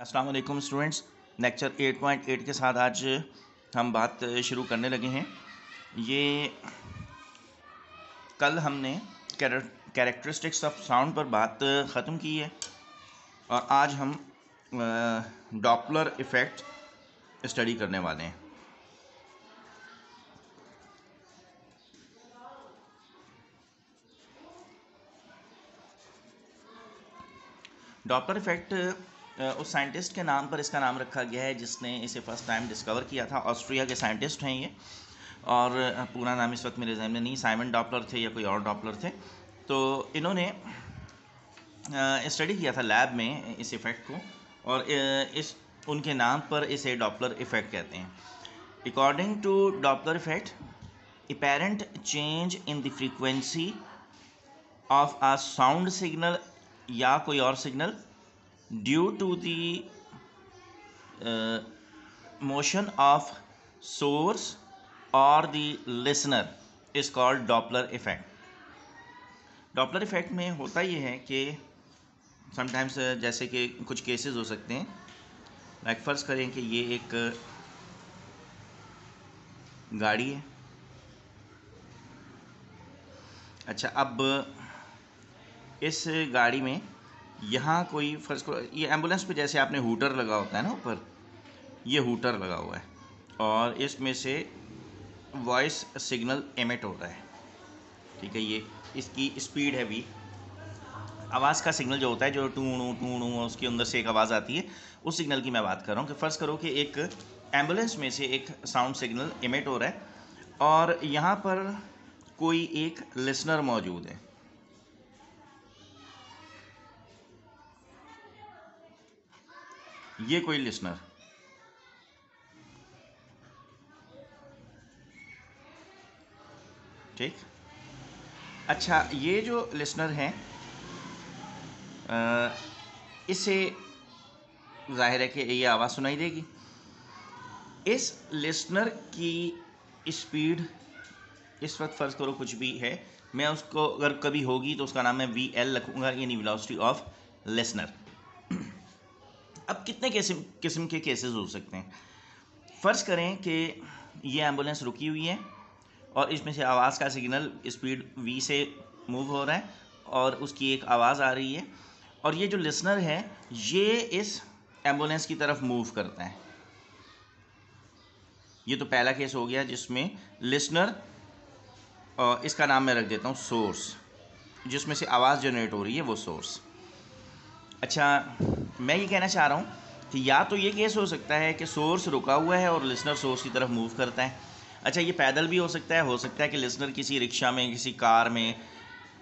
अस्सलाम वालेकुम students. Lecture 8.8 के साथ आज हम बात शुरू करने लगे हैं। ये कल हमने कैरेक्टरिस्टिक्स ऑफ़ साउंड पर बात ख़त्म की है और आज हम डॉपलर इफ़ेक्ट स्टडी करने वाले हैं। डॉपलर इफ़ेक्ट उस साइंटिस्ट के नाम पर इसका नाम रखा गया है, जिसने इसे फ़र्स्ट टाइम डिस्कवर किया था। ऑस्ट्रिया के साइंटिस्ट हैं ये। और पूरा नाम इस वक्त मेरे जहन में नहीं, साइमन डॉपलर थे या कोई और डॉपलर थे। तो इन्होंने स्टडी किया था लैब में इस इफ़ेक्ट को। और इस, उनके नाम पर इसे डॉपलर इफ़ेक्ट कहते हैं। According to Doppler effect apparent change in the frequency of a sound signal या कोई और signal due to the motion of source और the listener is called Doppler effect Doppler effect में होता ये है कि समटाइम्स uh, जैसे कि कुछ केसेस हो सकते हैं। लाइक like फ़र्ज़ करें कि ये एक गाड़ी है। अच्छा अब इस गाड़ी में यहाँ कोई फ़र्स्ट को ये एंबुलेंस पे जैसे आपने हूटर लगा होता है ना ऊपर, ये हूटर लगा हुआ है। और इसमें से वॉइस सिग्नल एमिट होता है। ठीक है, ये इसकी स्पीड है भी। आवाज़ का सिग्नल जो होता है, जो टूणू टूणू उसके अंदर से एक आवाज़ आती है, उस सिग्नल की मैं बात कर रहा हूँ कि फ़र्ज़ करो कि एक एंबुलेंस में से एक साउंड सिग्नल एमिट हो रहा है। और यहाँ पर कोई एक लिसनर मौजूद है। ये कोई लिसनर। ठीक? अच्छा ये जो लिसनर हैं इसे ज़ाहिर है कि ये आवाज़ सुनाई देगी। इस लिसनर की स्पीड, इस वक्त फ़र्ज़ करो कुछ भी है, मैं उसको, अगर कभी होगी तो उसका नाम मैं वी एल रखूँगा, यानी वेलोसिटी ऑफ़ लिसनर कितने किस्म किस्म के केसेस हो सकते हैं। फ़र्ज़ करें कि ये एंबुलेंस रुकी हुई है और इसमें से आवाज़ का सिग्नल स्पीड वी से मूव हो रहा है और उसकी एक आवाज़ आ रही है और ये जो लिसनर है, ये इस एंबुलेंस की तरफ़ मूव करता है। ये तो पहला केस हो गया जिसमें लिसनर इसका नाम मैं रख देता हूँ सोर्स जिसमें से आवाज़ जनरेट हो रही है, वो सोर्स अच्छा मैं ये कहना चाह रहा हूँ कि या तो ये केस हो सकता है कि सोर्स रुका हुआ है और लिसनर सोर्स की तरफ़ मूव करता है। अच्छा ये पैदल भी हो सकता है, हो सकता है कि लिसनर किसी रिक्शा में, किसी कार में,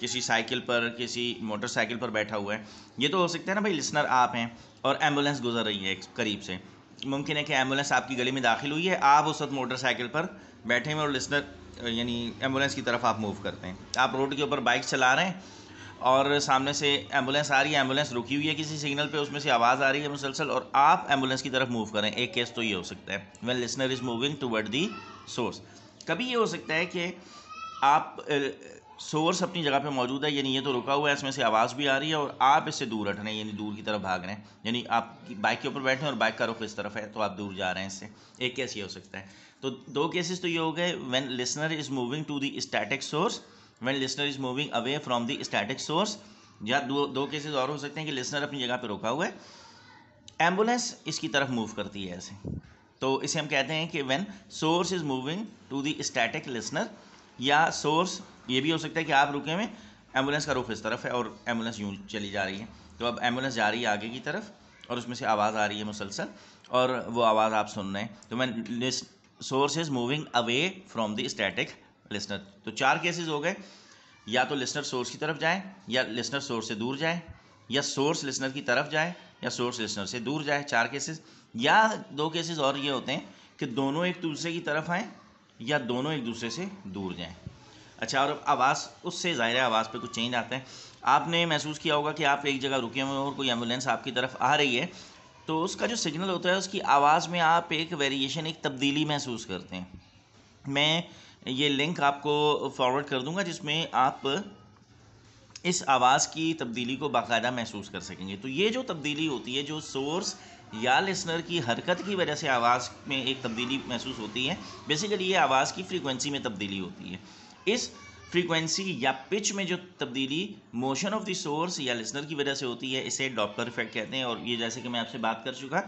किसी साइकिल पर, किसी मोटरसाइकिल पर बैठा हुआ है। ये तो हो सकता है ना भाई लिसनर आप हैं और एंबुलेंस गुजर रही है करीब से। मुमकिन है कि एंबुलेंस आपकी गली में दाखिल हुई है, आप उस वक्त मोटरसाइकिल पर बैठे हुए और लिसनर यानी एंबुलेंस की तरफ़ आप मूव करते हैं। आप रोड के ऊपर बाइक चला रहे हैं और सामने से एंबुलेंस आ रही है, एंबुलेंस रुकी हुई है किसी सिग्नल पे, उसमें से आवाज़ आ रही है मुसलसल, और आप एंबुलेंस की तरफ़ मूव करें। एक केस तो ये हो सकता है। When listener is moving toward the source कभी ये हो सकता है कि आप सोर्स अपनी जगह पे मौजूद है, यानी ये तो रुका हुआ है, इसमें से आवाज़ भी आ रही है, और आप इससे दूर हट रहे हैं यानी दूर की तरफ़ भाग रहे हैं। यानी आप बाइक के ऊपर बैठे हैं और बाइक का रुख इस तरफ़ है तो आप दूर जा रहे हैं इससे। एक केस ये हो सकता है। तो दो केसेस तो ये हो गए। When listener is moving to the static source when listener is moving away from the static source, या दो दो केसेस और हो सकते हैं कि लिसनर अपनी जगह पर रुका हुआ है। एंबुलेंस इसकी तरफ़ मूव करती है ऐसे। तो इसे हम कहते हैं कि when source is moving to the static listener या सोर्स ये भी हो सकता है कि आप रुके हुए एंबुलेंस का रुख इस तरफ़ है और एंबुलेंस यूँ चली जा रही है। तो अब एंबुलेंस जा रही है आगे की तरफ़ और उसमें से आवाज़ आ रही है मुसलसल और वो आवाज़ आप सुन रहे हैं। तो मैं source is moving away from the static listener तो चार केसेस हो गए। या तो लिसनर सोर्स की तरफ़ जाए, या लिसनर सोर्स से दूर जाए, या सोर्स लिसनर की तरफ़ जाए, या सोर्स लिसनर से दूर जाए, चार केसेस या दो केसेस और ये होते हैं कि दोनों एक दूसरे की तरफ़ आएँ, या दोनों एक दूसरे से दूर जाएँ। अच्छा और आवाज़, उससे ज़ाहिर आवाज़ पे कुछ चेंज आता है। आपने महसूस किया होगा कि आप एक जगह रुके हुए और कोई एंबुलेंस आपकी तरफ़ आ रही है तो उसका जो सिग्नल होता है, उसकी आवाज़ में आप एक वेरिएशन एक तब्दीली महसूस करते हैं। मैं ये लिंक आपको फॉरवर्ड कर दूँगा, जिसमें आप इस आवाज़ की तब्दीली को बाकायदा महसूस कर सकेंगे। तो ये जो तब्दीली होती है, जो सोर्स या लिसनर की हरकत की वजह से आवाज़ में एक तब्दीली महसूस होती है बेसिकली ये आवाज़ की फ्रीक्वेंसी में तब्दीली होती है। इस फ्रीक्वेंसी या पिच में जो तब्दीली मोशन ऑफ़ द सोर्स या लिसनर की वजह से होती है, इसे डॉप्टर इफ़ेक्ट कहते हैं, और ये जैसे कि मैं आपसे बात कर चुका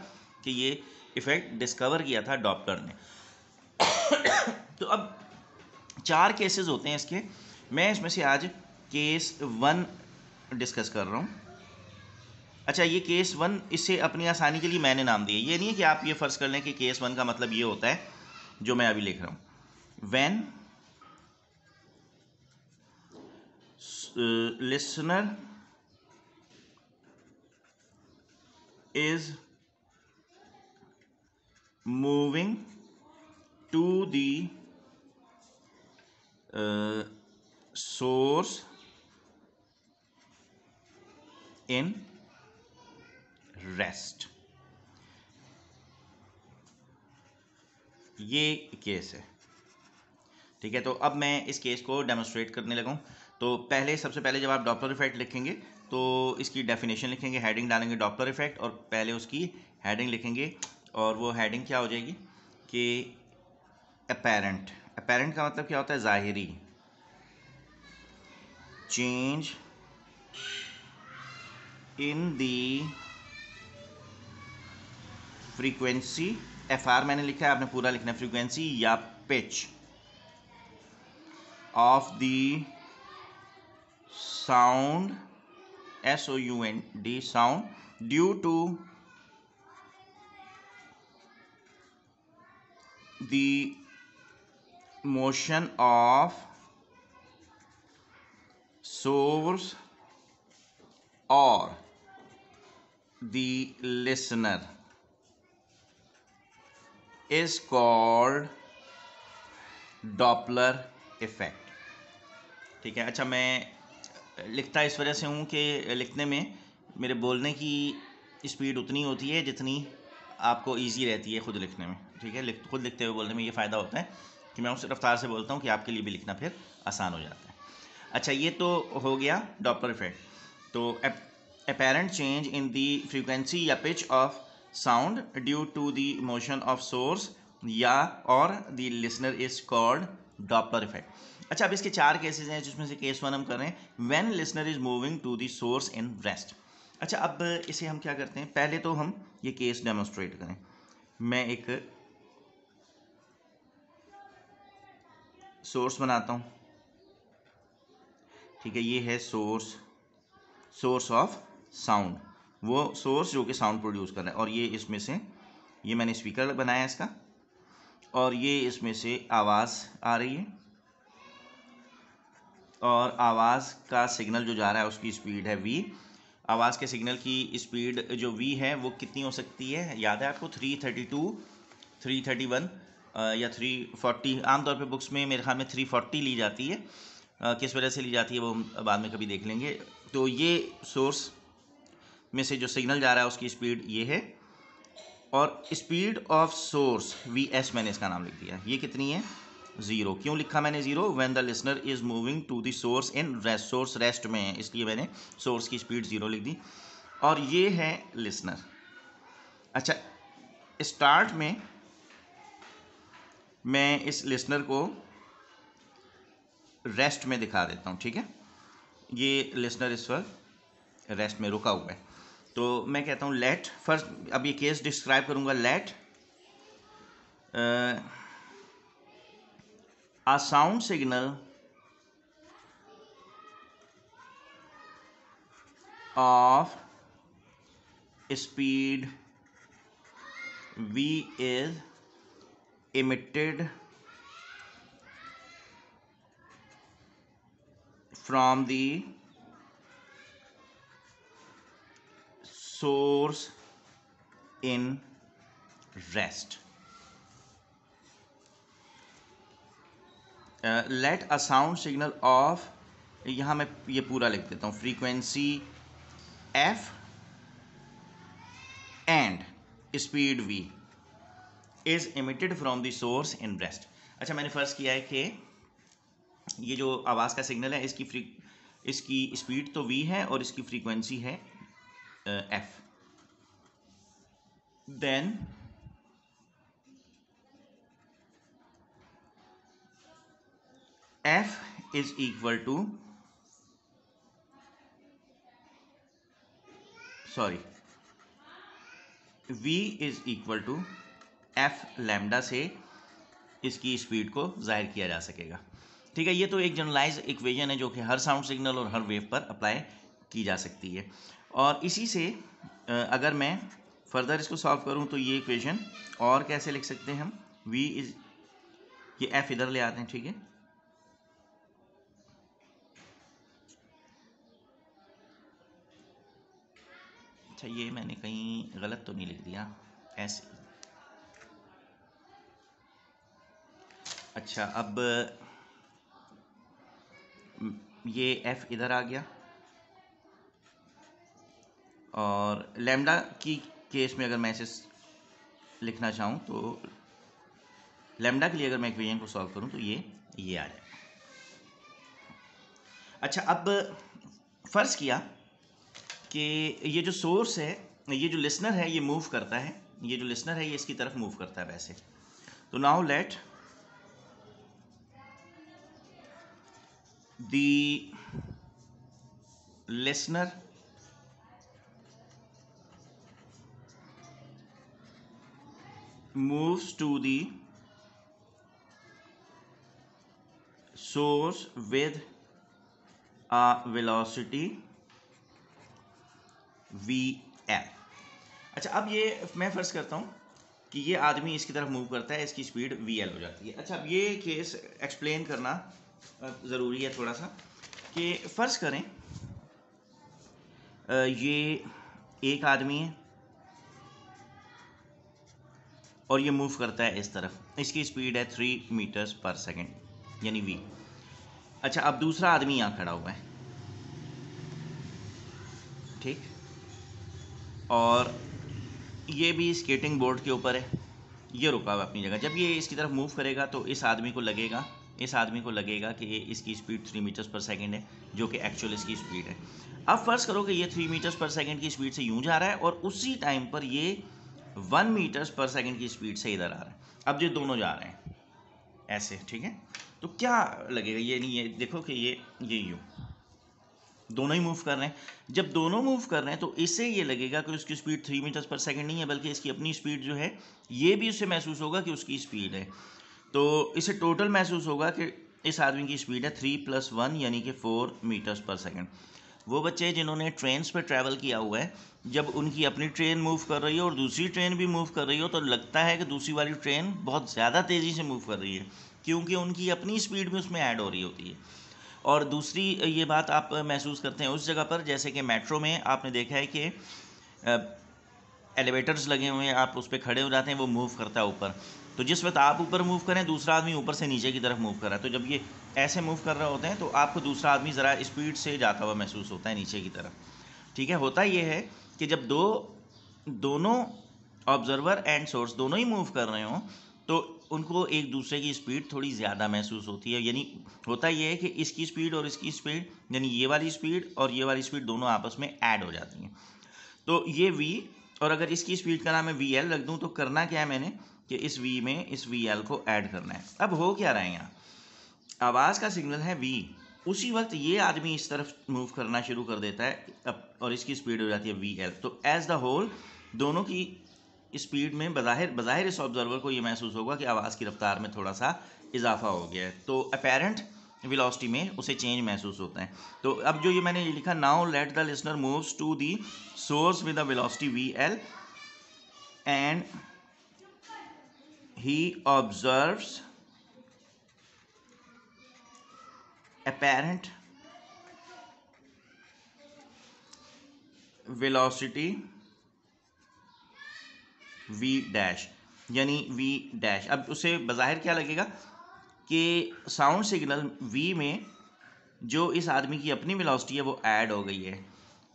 कि ये इफ़ेक्ट डिस्कवर किया था डॉप्टर ने। तो अब चार केसेस होते हैं इसके। मैं इसमें से आज केस वन डिस्कस कर रहा हूँ। अच्छा ये केस वन इसे अपनी आसानी के लिए मैंने नाम दिया। ये नहीं है कि आप ये फ़र्ज़ कर लें कि केस वन का मतलब ये होता है, जो मैं अभी लिख रहा हूँ। When listener is moving to the source in rest. ये केस है। ठीक है तो अब मैं इस केस को डेमोस्ट्रेट करने लगा। तो पहले, सबसे पहले जब आप डॉप्लर इफ़ेक्ट लिखेंगे तो इसकी डेफिनेशन लिखेंगे हेडिंग डालेंगे डॉप्लर इफ़ेक्ट और पहले उसकी हेडिंग लिखेंगे और वो हेडिंग क्या हो जाएगी? कि अपेरेंट अपेरेंट का मतलब क्या होता है? ज़ाहिरी। Change in the frequency F R मैंने लिखा है, आपने पूरा लिखना है फ्रीक्वेंसी या pitch of the sound S O U N D sound due to the motion of source or the listener is called Doppler effect ठीक है अच्छा मैं लिखता इस वजह से हूँ कि लिखने में मेरे बोलने की स्पीड उतनी होती है जितनी आपको इजी रहती है खुद लिखने में। ठीक है, लिख, खुद लिखते हुए बोलने में ये फ़ायदा होता है। कि मैं उस रफ्तार से बोलता हूँ कि आपके लिए भी लिखना फिर आसान हो जाता है। अच्छा ये तो हो गया डॉपलर इफ़ेक्ट तो apparent change in the frequency या pitch of sound due to the motion of source या और the listener is called Doppler effect अच्छा अब इसके चार केसेस हैं जिसमें से केस वन हम कर रहे हैं। When listener is moving to the source in rest अच्छा अब इसे हम क्या करते हैं? पहले तो हम ये केस डेमोस्ट्रेट करें। मैं एक सोर्स बनाता हूँ। ठीक है, ये है सोर्स सोर्स ऑफ़ साउंड। वो सोर्स जो कि साउंड प्रोड्यूस कर रहा है। और ये इसमें से, ये मैंने स्पीकर बनाया इसका। और ये इसमें से आवाज़ आ रही है। और आवाज़ का सिग्नल जो जा रहा है, उसकी स्पीड है वी आवाज़ के सिग्नल की स्पीड जो वी है, वो कितनी हो सकती है? याद है आपको? Three thirty two, three thirty one. या थ्री फोर्टी आमतौर पर बुक्स में मेरे ख्याल में थ्री फोर्टी ली जाती है। किस वजह से ली जाती है वो हम बाद में कभी देख लेंगे। तो ये सोर्स में से जो सिग्नल जा रहा है उसकी स्पीड ये है। और speed of source V S मैंने इसका नाम लिख दिया। ये कितनी है? ज़ीरो क्यों लिखा मैंने zero when the listener is moving to the source in rest source rest में है, इसलिए मैंने सोर्स की स्पीड ज़ीरो लिख दी। और ये है लिसनर अच्छा स्टार्ट में मैं इस लिसनर को रेस्ट में दिखा देता हूँ, ठीक है? ये लिसनर इस वक्त रेस्ट में रुका हुआ है। तो मैं कहता हूँ लेट फ़र्स्ट अब ये केस डिस्क्राइब करूँगा let a sound signal of speed V is emitted from the source in rest. Let a sound signal of यहाँ मैं ये पूरा लिख देता हूँ frequency F and speed V is emitted from the source in rest अच्छा मैंने first किया है कि ये जो आवाज़ का सिग्नल है, इसकी फ्री इसकी स्पीड तो वी है और इसकी फ्रीक्वेंसी है F then F is equal to sorry, v is equal to f lambda से इसकी स्पीड को ज़ाहिर किया जा सकेगा। ठीक है, ये तो एक जनरलाइज इक्वेजन है जो कि हर साउंड सिग्नल और हर वेव पर अप्लाई की जा सकती है। और इसी से अगर मैं फर्दर इसको सॉल्व करूँ तो ये इक्वेशन और कैसे लिख सकते हैं हम? V इज़ ये f इधर ले आते हैं, ठीक है? अच्छा ये मैंने कहीं गलत तो नहीं लिख दिया। ऐसे अच्छा अब ये एफ़ इधर आ गया। और लेमडा की केस में अगर मैं इसे लिखना चाहूँ तो लेमडा के लिए अगर मैं इक्वेशन को सॉल्व करूँ तो ये ये आ जाए। अच्छा अब फ़र्ज़ किया कि ये जो सोर्स है, ये जो लिसनर है, ये मूव करता है। ये जो लिसनर है, ये इसकी तरफ़ मूव करता है वैसे। तो now let the listener. Moves to the source with a velocity v l. अच्छा अब ये मैं फ़र्ज़ करता हूँ कि ये आदमी इसकी तरफ़ मूव करता है, इसकी स्पीड वी एल हो जाती है। अच्छा अब ये केस एक्सप्लेन करना ज़रूरी है थोड़ा सा, कि फ़र्ज़ करें ये एक आदमी है और ये मूव करता है इस तरफ़। इसकी स्पीड है थ्री मीटर्स पर सेकंड यानी वी अच्छा अब दूसरा आदमी यहाँ खड़ा हुआ है। ठीक? और ये भी स्केटिंग बोर्ड के ऊपर है। ये रुका हुआ अपनी जगह। जब ये इसकी तरफ़ मूव करेगा तो इस आदमी को लगेगा इस आदमी को लगेगा कि इसकी speed three metres per second है, जो कि एक्चुअल इसकी स्पीड है। अब फ़र्ज़ करो कि ये थ्री मीटर्स पर सेकेंड की स्पीड से यूँ जा रहा है और उसी टाइम पर ये वन मीटर्स पर सेकेंड की स्पीड से इधर आ रहा है। अब ये दोनों जा रहे हैं। ऐसे, ठीक है? तो क्या लगेगा? ये नहीं, ये देखो कि ये ये यूँ। दोनों ही मूव कर रहे हैं। जब दोनों मूव कर रहे हैं तो इसे ये लगेगा कि उसकी speed three metres per second नहीं है, बल्कि इसकी अपनी स्पीड जो है, ये भी उससे महसूस होगा कि उसकी स्पीड है। तो इसे टोटल महसूस होगा कि इस आदमी की स्पीड है थ्री प्लस वन यानी कि फोर मीटर्स पर सेकेंड वो बच्चे जिन्होंने ट्रेन्स पर ट्रैवल किया हुआ है, जब उनकी अपनी ट्रेन मूव कर रही हो और दूसरी ट्रेन भी मूव कर रही हो तो लगता है कि दूसरी वाली ट्रेन बहुत ज़्यादा तेज़ी से मूव कर रही है, क्योंकि उनकी अपनी स्पीड भी उसमें ऐड हो रही होती है। और दूसरी, ये बात आप महसूस करते हैं उस जगह पर, जैसे कि मेट्रो में आपने देखा है कि एलिवेटर्स लगे हुए हैं, आप उस पर खड़े हो जाते हैं, वो मूव करता है ऊपर। तो जिस वक्त आप ऊपर मूव करें, दूसरा आदमी ऊपर से नीचे की तरफ़ मूव कर रहा है। तो जब ये ऐसे मूव कर रहे होते हैं तो आपको दूसरा आदमी ज़रा स्पीड से जाता हुआ महसूस होता है नीचे की तरफ़। ठीक है? होता ये है कि जब दो, दोनों ऑब्जर्वर एंड सोर्स दोनों ही मूव कर रहे हों तो उनको एक दूसरे की स्पीड थोड़ी ज़्यादा महसूस होती है। यानी होता ये है कि इसकी स्पीड और इसकी स्पीड यानी ये वाली स्पीड और ये वाली स्पीड दोनों आपस में ऐड हो जाती हैं। तो ये वी और अगर इसकी स्पीड का नाम मैं वी एल रख दूँ तो करना क्या है मैंने? कि इस वी में इस वी एल को ऐड करना है। अब हो क्या रहा है यहाँ? आवाज़ का सिग्नल है वी उसी वक्त ये आदमी इस तरफ़ मूव करना शुरू कर देता है, अब, और इसकी स्पीड हो जाती है वी एल तो एज द होल दोनों की स्पीड में बज़ाहिर बज़ाहिर इस ऑब्जर्वर को ये महसूस होगा कि आवाज़ की रफ्तार में थोड़ा सा इजाफा हो गया है। तो अपेरेंट वेलोसिटी में उसे चेंज महसूस होता है। तो अब जो ये मैंने लिखा now let the listener moves to the source with the velocity V L and he observes apparent velocity v dash यानी v डैश अब उसे बाहिर क्या लगेगा? कि साउंड सिग्नल v में जो इस आदमी की अपनी वेलोसिटी है, वो ऐड हो गई है।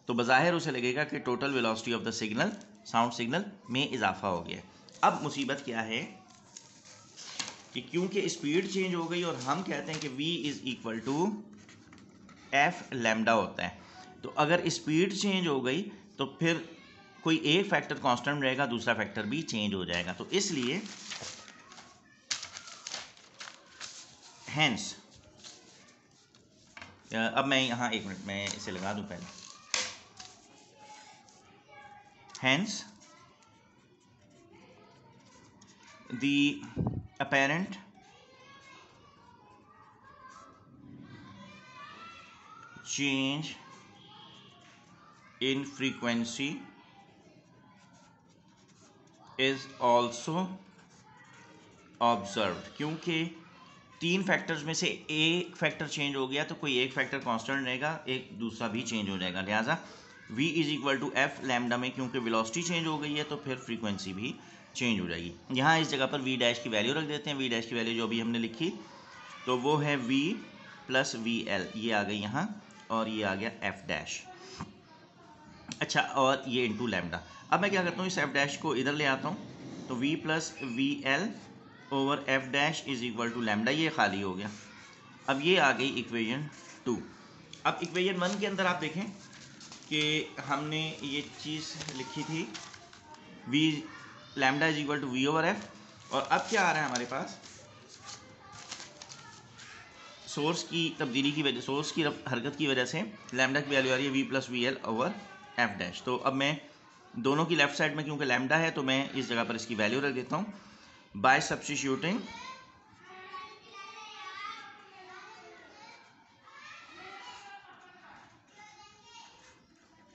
तो बाहिर उसे लगेगा कि total velocity of the signal sound signal में इजाफा हो गया अब मुसीबत क्या है? कि क्योंकि स्पीड चेंज हो गई और हम कहते हैं कि v is equal to F lambda होता है। तो अगर स्पीड चेंज हो गई तो फिर कोई एक फैक्टर कांस्टेंट रहेगा, दूसरा फैक्टर भी चेंज हो जाएगा। तो इसलिए हैंस अब मैं यहाँ एक मिनट, मैं इसे लगा दूँ पहले। Hence the apparent. Change in frequency is also observed, क्योंकि तीन फैक्टर्स में से एक फैक्टर चेंज हो गया तो कोई एक फैक्टर कांस्टेंट रहेगा, एक दूसरा भी चेंज हो जाएगा। लिहाजा v is equal to F lambda में, क्योंकि वेलोसिटी चेंज हो गई है तो फिर फ्रीक्वेंसी भी चेंज हो जाएगी। यहाँ इस जगह पर वी डैश की वैल्यू रख देते हैं। वी डैश की वैल्यू जो अभी हमने लिखी तो वो है वी प्लस वी एल ये आ गई यहाँ और ये आ गया एफ़ डैश अच्छा और ये इंटू लैमडा अब मैं क्या करता हूँ, इस एफ़ डैश को इधर ले आता हूँ। तो V plus V L over F dash is equal to lambda ये खाली हो गया। अब ये आ गई इक्वेशन टू अब इक्वेशन वन के अंदर आप देखें कि हमने ये चीज़ लिखी थी। V lambda is equal to V over F और अब क्या आ रहा है हमारे पास? सोर्स की तब्दीली की वजह सोर्स की हरकत की वजह से लैमडा की वैल्यू आ रही है V plus V L over F dash तो अब मैं दोनों की लेफ़्ट साइड में, क्योंकि लैमडा है तो मैं इस जगह पर इसकी वैल्यू रख देता हूँ। By substituting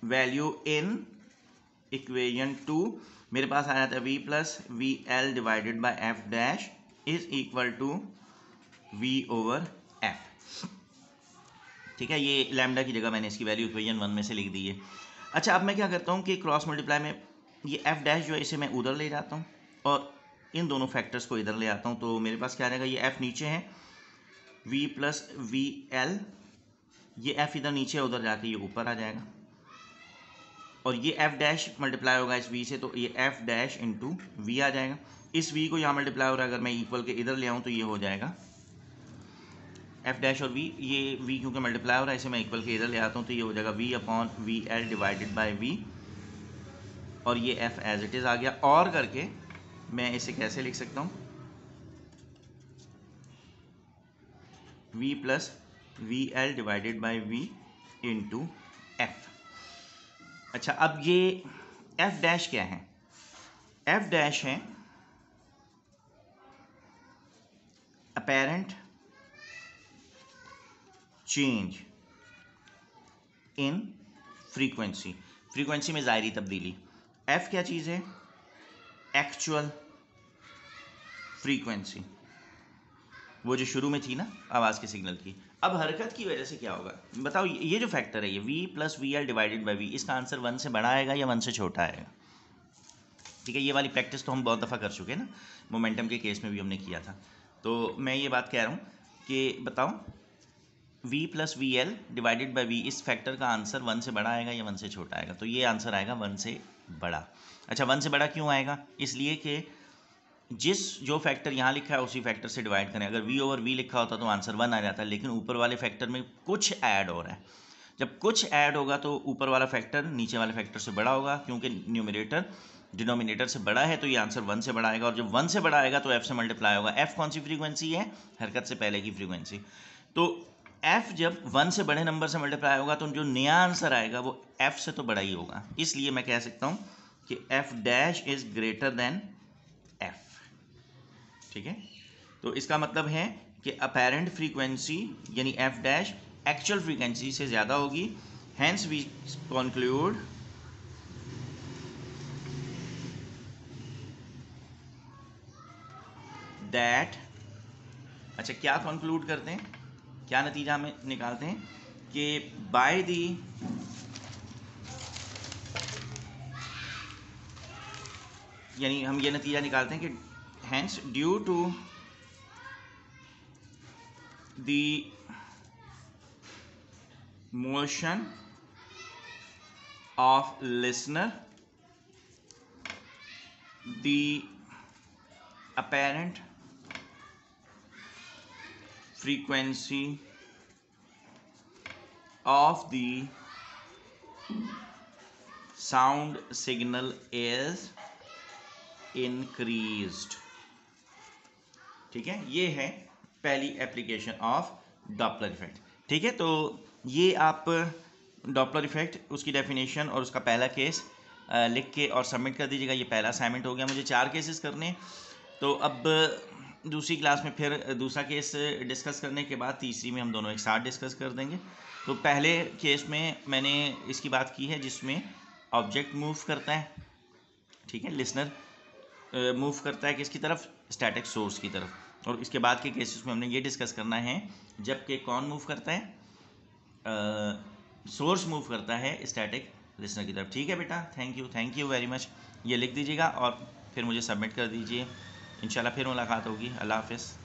value in equation two मेरे पास आया था V plus V L divided by F dash is equal to V over F ठीक है, ये लैमडा की जगह मैंने इसकी वैल्यू इक्वेशन वन में से लिख दी है। अच्छा अब मैं क्या करता हूँ कि क्रॉस मल्टीप्लाई में ये एफ़ डैश जो है, इसे मैं उधर ले जाता हूँ और इन दोनों फैक्टर्स को इधर ले आता हूँ। तो मेरे पास क्या आ जाएगा ये एफ़ नीचे है वी प्लस वी एल ये एफ़ इधर नीचे है, उधर जाके ये ऊपर आ जाएगा। और ये एफ़ डैश मल्टीप्लाई होगा इस वी से तो ये एफ़ डैश इंटू वी आ जाएगा। इस वी को यहाँ मल्टीप्लाई हो रहा है, अगर मैं इक्वल के इधर ले आऊँ तो ये हो जाएगा। एफ़ डैश और वी ये वी क्योंकि मल्टीप्लाई हो रहा है, इसे मैं इक्वल के इधर ले आता हूँ तो ये हो जाएगा V upon V L divided by V और ये एफ़ एज इट इज़ आ गया। और करके मैं इसे कैसे लिख सकता हूँ? V plus V L divided by V into F अच्छा अब ये एफ़ डैश क्या है? एफ़ डैश है apparent change in frequency frequency में ज़ायरी तब्दीली। एफ़ क्या चीज़ है? एक्चुअल फ्रीक्वेंसी वो जो शुरू में थी ना, आवाज़ के सिग्नल की अब हरकत की वजह से क्या होगा? बताओ, ये जो फैक्टर है, ये V plus V L divided by V इसका आंसर वन से बड़ा आएगा या वन से छोटा आएगा? ठीक है, ये वाली प्रैक्टिस तो हम बहुत दफ़ा कर चुके हैं ना। मोमेंटम के केस में भी हमने किया था। तो मैं ये बात कह रहा हूँ कि बताओ V plus V L divided by V इस फैक्टर का आंसर वन से बड़ा आएगा या वन से छोटा आएगा? तो ये आंसर आएगा वन से बड़ा। अच्छा वन से बड़ा क्यों आएगा? इसलिए कि जिस जो फैक्टर यहाँ लिखा है, उसी फैक्टर से डिवाइड करें। अगर वी ओवर वी लिखा होता तो आंसर वन आ जाता, लेकिन ऊपर वाले फैक्टर में कुछ ऐड हो रहा है। जब कुछ ऐड होगा तो ऊपर वाला फैक्टर नीचे वाले फैक्टर से बड़ा होगा, क्योंकि न्यूमिनेटर डिनोमिनेटर से बड़ा है तो ये आंसर वन से बड़ा आएगा। और जब वन से बड़ा आएगा तो एफ़ से मल्टीप्लाई होगा। एफ़ कौन सी फ्रीक्वेंसी है? हरकत से पहले की फ्रीक्वेंसी तो एफ़ जब वन से बड़े नंबर से मल्टीप्लाई होगा तो जो नया आंसर आएगा वो एफ़ से तो बड़ा ही होगा। इसलिए मैं कह सकता हूँ कि F dash is greater than ठीक है? तो इसका मतलब है कि अपेरेंट फ्रीक्वेंसी यानी एफ़ डैश एक्चुअल फ्रीक्वेंसी से ज़्यादा होगी। हैंस वी कॉन्क्लूड दैट अच्छा क्या कंक्लूड करते हैं? क्या नतीजा हमें निकालते हैं? कि बाय दी यानी हम ये नतीजा निकालते हैं कि hence due to the motion of listener the apparent frequency of the sound signal is increased. ठीक है? ये है पहली एप्लीकेशन ऑफ़ डॉपलर इफ़ेक्ट ठीक है? तो ये आप डॉपलर इफ़ेक्ट उसकी डेफिनेशन और उसका पहला केस लिख के और सबमिट कर दीजिएगा। ये पहला असाइनमेंट हो गया मुझे चार केसेस करने। तो अब दूसरी क्लास में फिर दूसरा केस डिस्कस करने के बाद तीसरी में हम दोनों एक साथ डिस्कस कर देंगे। तो पहले केस में मैंने इसकी बात की है जिसमें ऑब्जेक्ट मूव करता है। ठीक है? लिसनर मूव करता है किसकी तरफ़? स्टैटिक सोर्स की तरफ़। और इसके बाद के केसेस में हमने ये डिस्कस करना है, जबकि कौन मूव करता है? सोर्स मूव करता है स्टैटिक लिसनर की तरफ़। ठीक है बेटा? Thank you thank you very much ये लिख दीजिएगा और फिर मुझे सबमिट कर दीजिए। इंशाल्लाह फिर मुलाकात होगी। अल्लाह हाफिज़।